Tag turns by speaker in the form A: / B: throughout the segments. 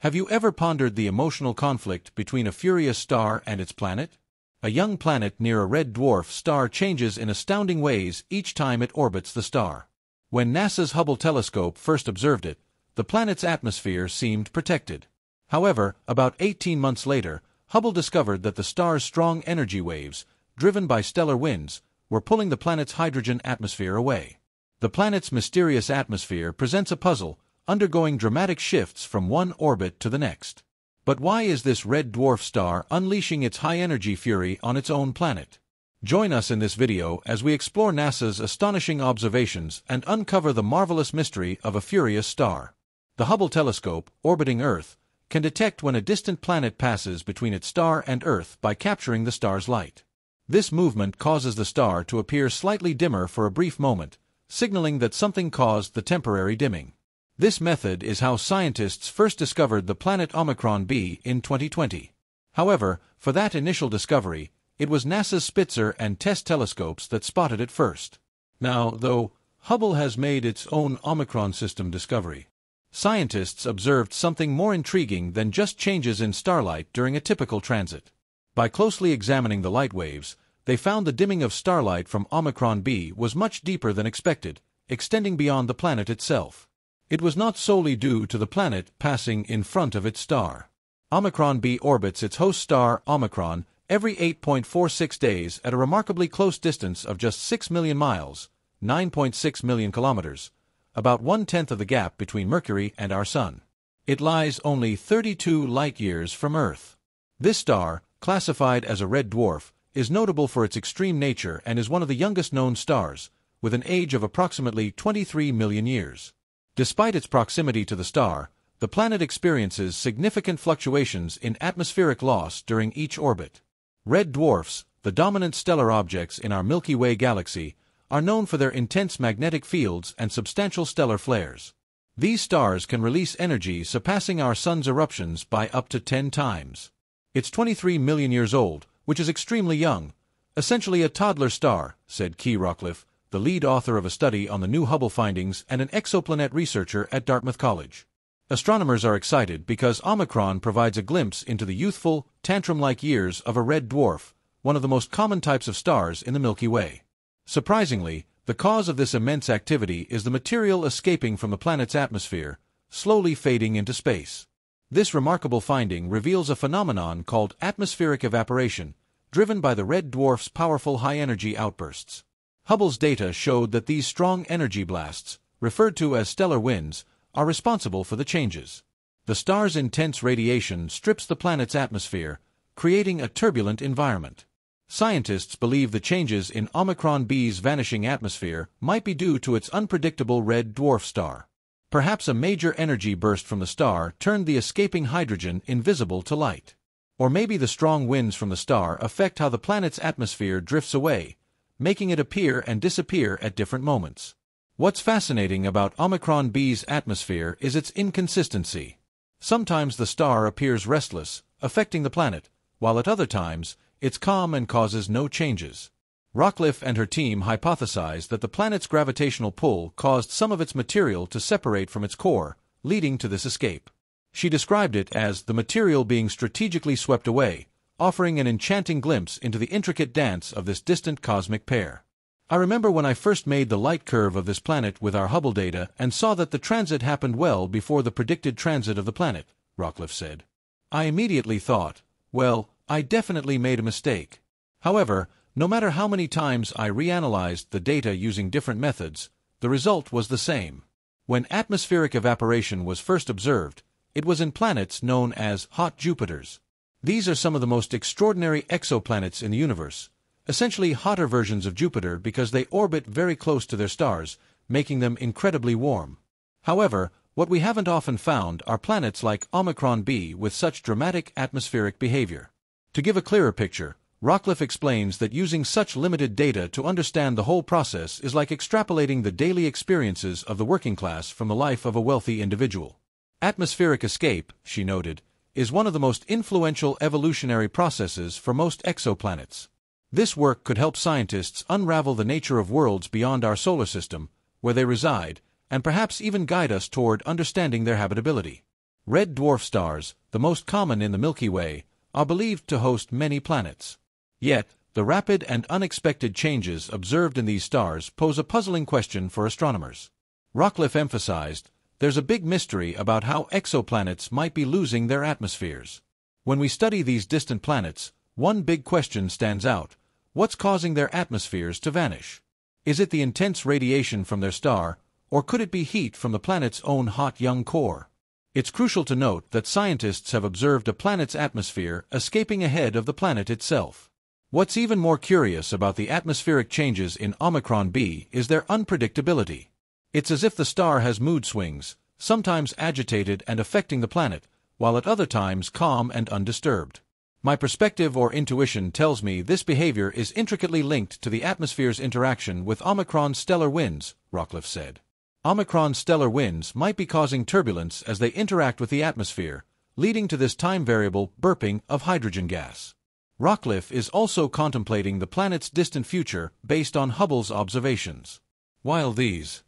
A: Have you ever pondered the emotional conflict between a furious star and its planet? A young planet near a red dwarf star changes in astounding ways each time it orbits the star. When NASA's Hubble telescope first observed it, the planet's atmosphere seemed protected. However, about 18 months later, Hubble discovered that the star's strong energy waves, driven by stellar winds, were pulling the planet's hydrogen atmosphere away. The planet's mysterious atmosphere presents a puzzle, undergoing dramatic shifts from one orbit to the next. But why is this red dwarf star unleashing its high-energy fury on its own planet? Join us in this video as we explore NASA's astonishing observations and uncover the marvelous mystery of a furious star. The Hubble telescope, orbiting Earth, can detect when a distant planet passes between its star and Earth by capturing the star's light. This movement causes the star to appear slightly dimmer for a brief moment, signaling that something caused the temporary dimming. This method is how scientists first discovered the planet Omicron b in 2020. However, for that initial discovery, it was NASA's Spitzer and TESS telescopes that spotted it first. Now, though, Hubble has made its own Omicron system discovery. Scientists observed something more intriguing than just changes in starlight during a typical transit. By closely examining the light waves, they found the dimming of starlight from Omicron b was much deeper than expected, extending beyond the planet itself. It was not solely due to the planet passing in front of its star. Omicron b orbits its host star, Omicron, every 8.46 days at a remarkably close distance of just 6 million miles, 9.6 million kilometers, about one-tenth of the gap between Mercury and our Sun. It lies only 32 light-years from Earth. This star, classified as a red dwarf, is notable for its extreme nature and is one of the youngest known stars, with an age of approximately 23 million years. Despite its proximity to the star, the planet experiences significant fluctuations in atmospheric loss during each orbit. Red dwarfs, the dominant stellar objects in our Milky Way galaxy, are known for their intense magnetic fields and substantial stellar flares. These stars can release energy surpassing our Sun's eruptions by up to 10 times. It's 23 million years old, which is extremely young, essentially a toddler star, said Keighley Rockcliffe, the lead author of a study on the new Hubble findings and an exoplanet researcher at Dartmouth College. Astronomers are excited because Omicron provides a glimpse into the youthful, tantrum-like years of a red dwarf, one of the most common types of stars in the Milky Way. Surprisingly, the cause of this immense activity is the material escaping from the planet's atmosphere, slowly fading into space. This remarkable finding reveals a phenomenon called atmospheric evaporation, driven by the red dwarf's powerful high-energy outbursts. Hubble's data showed that these strong energy blasts, referred to as stellar winds, are responsible for the changes. The star's intense radiation strips the planet's atmosphere, creating a turbulent environment. Scientists believe the changes in Omicron b's vanishing atmosphere might be due to its unpredictable red dwarf star. Perhaps a major energy burst from the star turned the escaping hydrogen invisible to light. Or maybe the strong winds from the star affect how the planet's atmosphere drifts away, making it appear and disappear at different moments. What's fascinating about Omicron b's atmosphere is its inconsistency. Sometimes the star appears restless, affecting the planet, while at other times, it's calm and causes no changes. Rockcliffe and her team hypothesized that the planet's gravitational pull caused some of its material to separate from its core, leading to this escape. She described it as the material being strategically swept away, offering an enchanting glimpse into the intricate dance of this distant cosmic pair. I remember when I first made the light curve of this planet with our Hubble data and saw that the transit happened well before the predicted transit of the planet, Rockcliffe said. I immediately thought, well, I definitely made a mistake. However, no matter how many times I reanalyzed the data using different methods, the result was the same. When atmospheric evaporation was first observed, it was in planets known as hot Jupiters. These are some of the most extraordinary exoplanets in the universe, essentially hotter versions of Jupiter because they orbit very close to their stars, making them incredibly warm. However, what we haven't often found are planets like Omicron b with such dramatic atmospheric behavior. To give a clearer picture, Rockcliffe explains that using such limited data to understand the whole process is like extrapolating the daily experiences of the working class from the life of a wealthy individual. Atmospheric escape, she noted, is one of the most influential evolutionary processes for most exoplanets. This work could help scientists unravel the nature of worlds beyond our solar system, where they reside, and perhaps even guide us toward understanding their habitability. Red dwarf stars, the most common in the Milky Way, are believed to host many planets. Yet, the rapid and unexpected changes observed in these stars pose a puzzling question for astronomers. Rockcliffe emphasized, there's a big mystery about how exoplanets might be losing their atmospheres. When we study these distant planets, one big question stands out. What's causing their atmospheres to vanish? Is it the intense radiation from their star, or could it be heat from the planet's own hot young core? It's crucial to note that scientists have observed a planet's atmosphere escaping ahead of the planet itself. What's even more curious about the atmospheric changes in Omicron b is their unpredictability. It's as if the star has mood swings, sometimes agitated and affecting the planet, while at other times calm and undisturbed. My perspective or intuition tells me this behavior is intricately linked to the atmosphere's interaction with Omicron stellar winds, Rockcliffe said. Omicron stellar winds might be causing turbulence as they interact with the atmosphere, leading to this time-variable burping of hydrogen gas. Rockcliffe is also contemplating the planet's distant future based on Hubble's observations. While these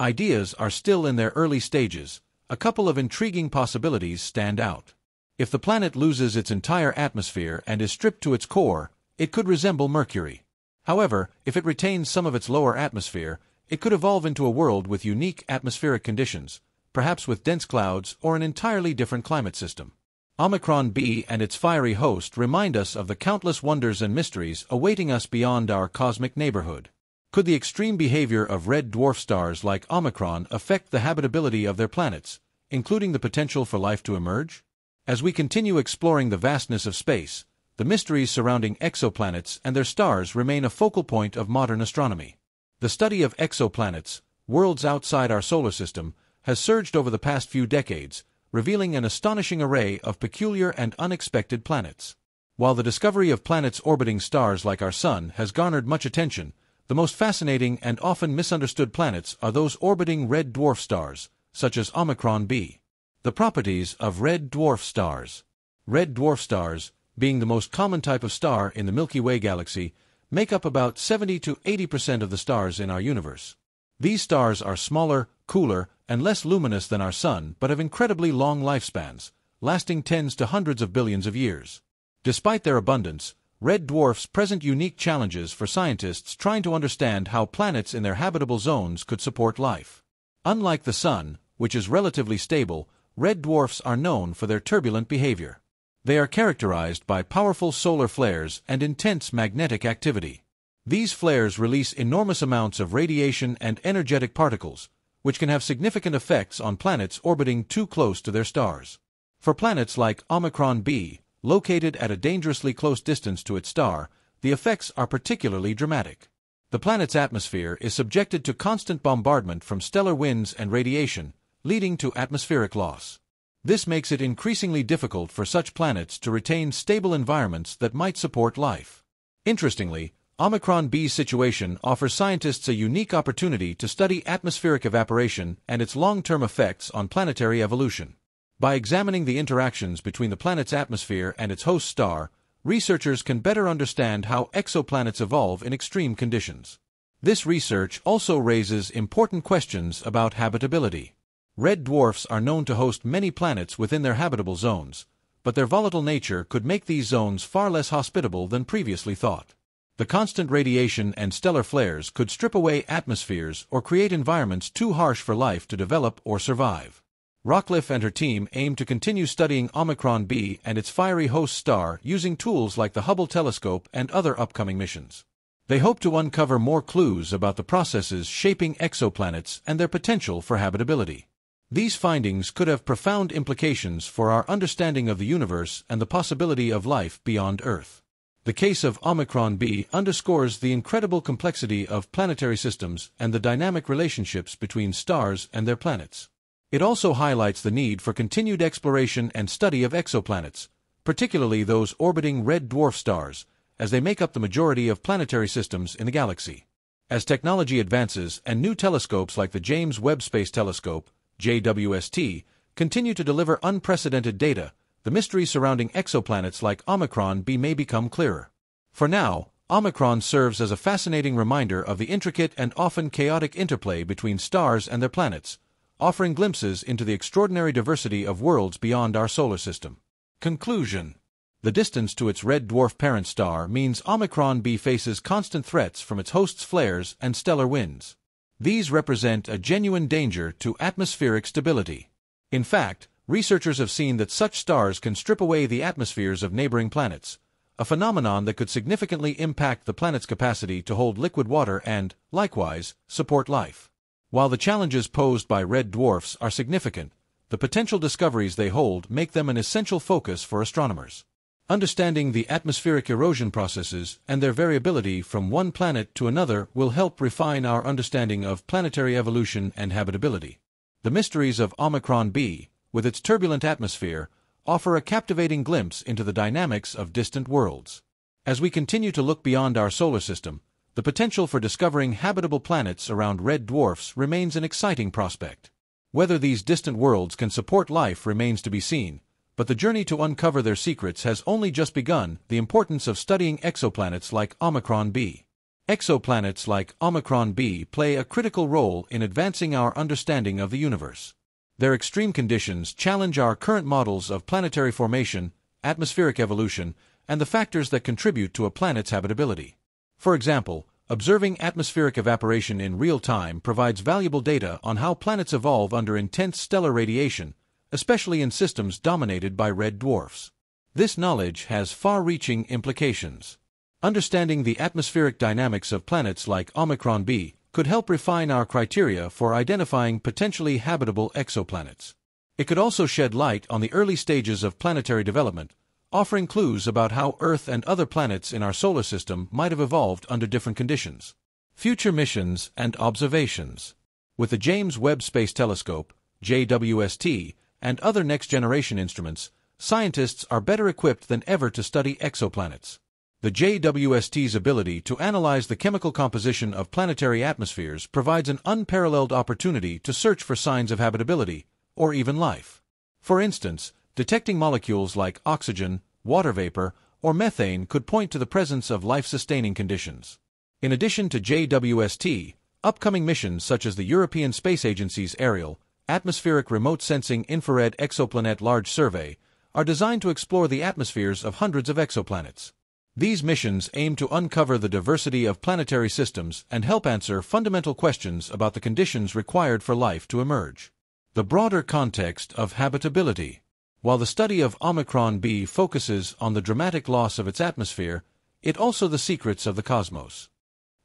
A: ideas are still in their early stages, a couple of intriguing possibilities stand out. If the planet loses its entire atmosphere and is stripped to its core, it could resemble Mercury. However, if it retains some of its lower atmosphere, it could evolve into a world with unique atmospheric conditions, perhaps with dense clouds or an entirely different climate system. Omicron b and its fiery host remind us of the countless wonders and mysteries awaiting us beyond our cosmic neighborhood. Could the extreme behavior of red dwarf stars like Omicron affect the habitability of their planets, including the potential for life to emerge? As we continue exploring the vastness of space, the mysteries surrounding exoplanets and their stars remain a focal point of modern astronomy. The study of exoplanets, worlds outside our solar system, has surged over the past few decades, revealing an astonishing array of peculiar and unexpected planets. While the discovery of planets orbiting stars like our Sun has garnered much attention, the most fascinating and often misunderstood planets are those orbiting red dwarf stars, such as Omicron b. The properties of red dwarf stars. Red dwarf stars, being the most common type of star in the Milky Way galaxy, make up about 70 to 80% of the stars in our universe. These stars are smaller, cooler, and less luminous than our Sun but have incredibly long lifespans, lasting tens to hundreds of billions of years. Despite their abundance, red dwarfs present unique challenges for scientists trying to understand how planets in their habitable zones could support life. Unlike the Sun, which is relatively stable, red dwarfs are known for their turbulent behavior. They are characterized by powerful solar flares and intense magnetic activity. These flares release enormous amounts of radiation and energetic particles, which can have significant effects on planets orbiting too close to their stars. For planets like Omicron b, located at a dangerously close distance to its star, the effects are particularly dramatic. The planet's atmosphere is subjected to constant bombardment from stellar winds and radiation, leading to atmospheric loss. This makes it increasingly difficult for such planets to retain stable environments that might support life. Interestingly, Omicron B's situation offers scientists a unique opportunity to study atmospheric evaporation and its long-term effects on planetary evolution. By examining the interactions between the planet's atmosphere and its host star, researchers can better understand how exoplanets evolve in extreme conditions. This research also raises important questions about habitability. Red dwarfs are known to host many planets within their habitable zones, but their volatile nature could make these zones far less hospitable than previously thought. The constant radiation and stellar flares could strip away atmospheres or create environments too harsh for life to develop or survive. Rockcliffe and her team aim to continue studying Omicron b and its fiery host star using tools like the Hubble telescope and other upcoming missions. They hope to uncover more clues about the processes shaping exoplanets and their potential for habitability. These findings could have profound implications for our understanding of the universe and the possibility of life beyond Earth. The case of Omicron b underscores the incredible complexity of planetary systems and the dynamic relationships between stars and their planets. It also highlights the need for continued exploration and study of exoplanets, particularly those orbiting red dwarf stars, as they make up the majority of planetary systems in the galaxy. As technology advances and new telescopes like the James Webb Space Telescope, JWST, continue to deliver unprecedented data, the mystery surrounding exoplanets like Omicron b may become clearer. For now, Omicron serves as a fascinating reminder of the intricate and often chaotic interplay between stars and their planets, offering glimpses into the extraordinary diversity of worlds beyond our solar system. Conclusion The distance to its red dwarf parent star means Omicron b faces constant threats from its host's flares and stellar winds. These represent a genuine danger to atmospheric stability. In fact, researchers have seen that such stars can strip away the atmospheres of neighboring planets, a phenomenon that could significantly impact the planet's capacity to hold liquid water and, likewise, support life. While the challenges posed by red dwarfs are significant, the potential discoveries they hold make them an essential focus for astronomers. Understanding the atmospheric erosion processes and their variability from one planet to another will help refine our understanding of planetary evolution and habitability. The mysteries of Omicron b, with its turbulent atmosphere, offer a captivating glimpse into the dynamics of distant worlds. As we continue to look beyond our solar system, the potential for discovering habitable planets around red dwarfs remains an exciting prospect. Whether these distant worlds can support life remains to be seen, but the journey to uncover their secrets has only just begun. The importance of studying exoplanets like Omicron b. Exoplanets like Omicron b play a critical role in advancing our understanding of the universe. Their extreme conditions challenge our current models of planetary formation, atmospheric evolution, and the factors that contribute to a planet's habitability. For example, Observing atmospheric evaporation in real time provides valuable data on how planets evolve under intense stellar radiation, especially in systems dominated by red dwarfs. This knowledge has far-reaching implications. Understanding the atmospheric dynamics of planets like Omicron b could help refine our criteria for identifying potentially habitable exoplanets. It could also shed light on the early stages of planetary development, offering clues about how Earth and other planets in our solar system might have evolved under different conditions. Future missions and observations. With the James Webb Space Telescope, JWST, and other next-generation instruments, scientists are better equipped than ever to study exoplanets. The JWST's ability to analyze the chemical composition of planetary atmospheres provides an unparalleled opportunity to search for signs of habitability, or even life. For instance, detecting molecules like oxygen, water vapor, or methane could point to the presence of life-sustaining conditions. In addition to JWST, upcoming missions such as the European Space Agency's Ariel, Atmospheric Remote Sensing Infrared Exoplanet Large Survey, are designed to explore the atmospheres of hundreds of exoplanets. These missions aim to uncover the diversity of planetary systems and help answer fundamental questions about the conditions required for life to emerge. The broader context of habitability. While the study of Omicron b focuses on the dramatic loss of its atmosphere, it also the secrets of the cosmos.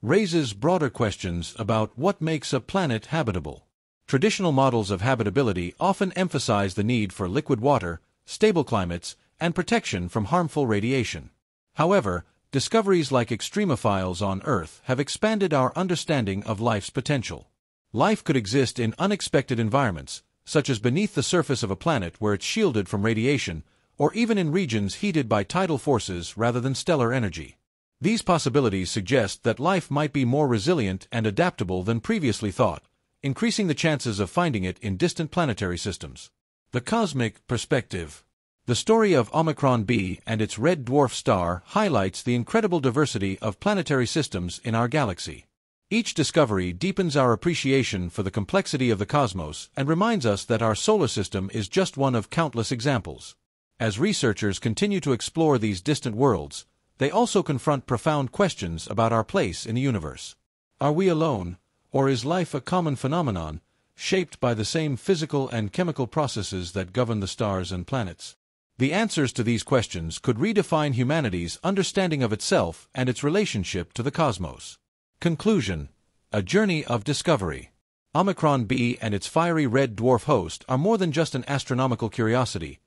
A: Raises broader questions about what makes a planet habitable. Traditional models of habitability often emphasize the need for liquid water, stable climates, and protection from harmful radiation. However, discoveries like extremophiles on Earth have expanded our understanding of life's potential. Life could exist in unexpected environments, such as beneath the surface of a planet where it's shielded from radiation, or even in regions heated by tidal forces rather than stellar energy. These possibilities suggest that life might be more resilient and adaptable than previously thought, increasing the chances of finding it in distant planetary systems. The Cosmic Perspective The story of Omicron b and its red dwarf star highlights the incredible diversity of planetary systems in our galaxy. Each discovery deepens our appreciation for the complexity of the cosmos and reminds us that our solar system is just one of countless examples. As researchers continue to explore these distant worlds, they also confront profound questions about our place in the universe. Are we alone, or is life a common phenomenon, shaped by the same physical and chemical processes that govern the stars and planets? The answers to these questions could redefine humanity's understanding of itself and its relationship to the cosmos. Conclusion A Journey of Discovery. Omicron b and its fiery red dwarf host are more than just an astronomical curiosity.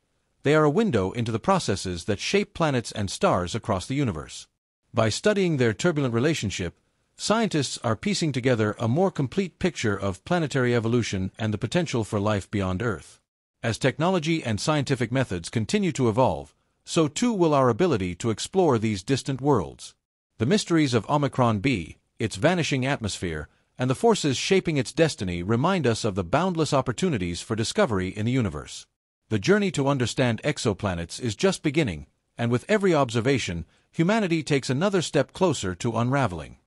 A: They are a window into the processes that shape planets and stars across the universe. By studying their turbulent relationship, scientists are piecing together a more complete picture of planetary evolution and the potential for life beyond Earth. As technology and scientific methods continue to evolve, so too will our ability to explore these distant worlds. The mysteries of Omicron b its vanishing atmosphere, and the forces shaping its destiny remind us of the boundless opportunities for discovery in the universe. The journey to understand exoplanets is just beginning, and with every observation, humanity takes another step closer to unraveling.